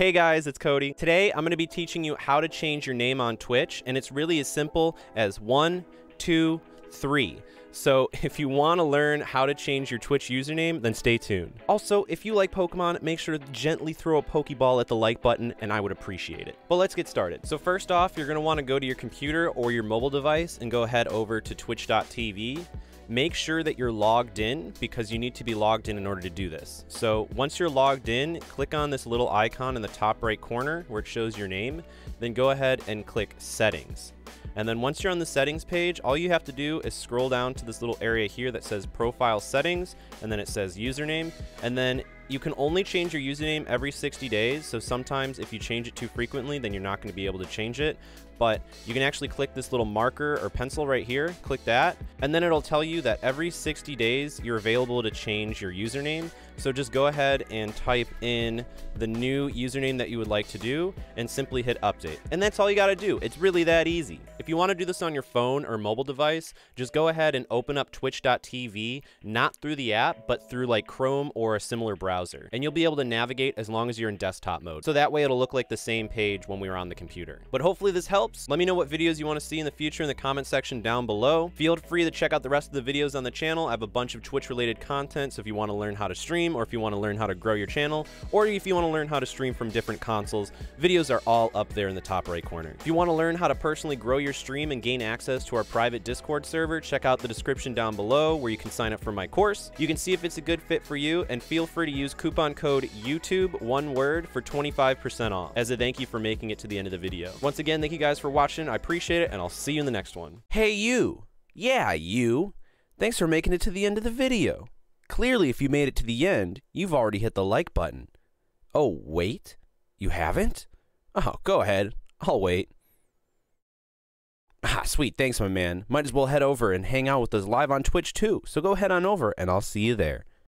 Hey guys, it's Cody. Today I'm going to be teaching you how to change your name on Twitch, and it's really as simple as one, two, three. So if you want to learn how to change your Twitch username, then stay tuned. Also, if you like Pokemon, make sure to gently throw a Pokeball at the like button, and I would appreciate it. But let's get started. So first off, you're going to want to go to your computer or your mobile device and go ahead over to twitch.tv make sure that you're logged in because you need to be logged in in order to do this. So once you're logged in, click on this little icon in the top right corner where it shows your name, then go ahead and click settings. And then once you're on the settings page, all you have to do is scroll down to this little area here that says profile settings, and then it says username, and then you can only change your username every 60 days. So sometimes if you change it too frequently, then you're not going to be able to change it. But you can actually click this little marker or pencil right here, click that, and then it'll tell you that every 60 days you're available to change your username. So just go ahead and type in the new username that you would like to do and simply hit update. And that's all you got to do. It's really that easy. If you want to do this on your phone or mobile device, just go ahead and open up twitch.tv, not through the app, but through like Chrome or a similar browser. And you'll be able to navigate as long as you're in desktop mode. So that way it'll look like the same page when we were on the computer. But hopefully this helps. Let me know what videos you want to see in the future in the comment section down below. Feel free to check out the rest of the videos on the channel. I have a bunch of Twitch related content. So if you want to learn how to stream or if you want to learn how to grow your channel or if you want to learn how to stream from different consoles, videos are all up there in the top right corner. If you want to learn how to personally grow your stream and gain access to our private Discord server, check out the description down below where you can sign up for my course. You can see if it's a good fit for you and feel free to use coupon code YouTube, one word, for 25% off as a thank you for making it to the end of the video. Once again, thank you guys for watching. I appreciate it and I'll see you in the next one. Hey, you! Yeah, you! Thanks for making it to the end of the video. Clearly, if you made it to the end, you've already hit the like button. Oh, wait? You haven't? Oh, go ahead. I'll wait. Ah, sweet. Thanks, my man. Might as well head over and hang out with us live on Twitch, too. So go head on over, and I'll see you there.